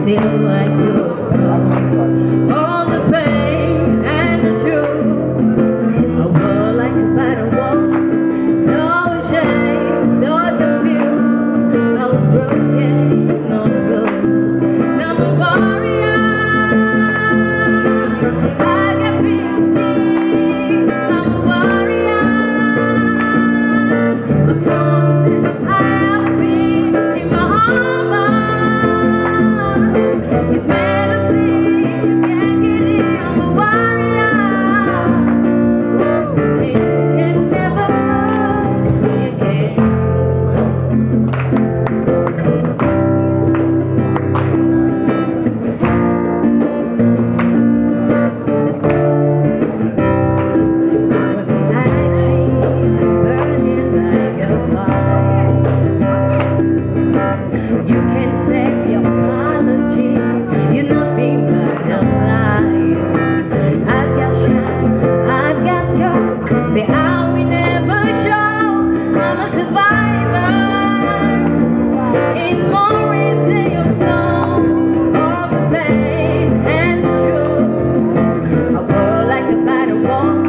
Still like you. All the pain And long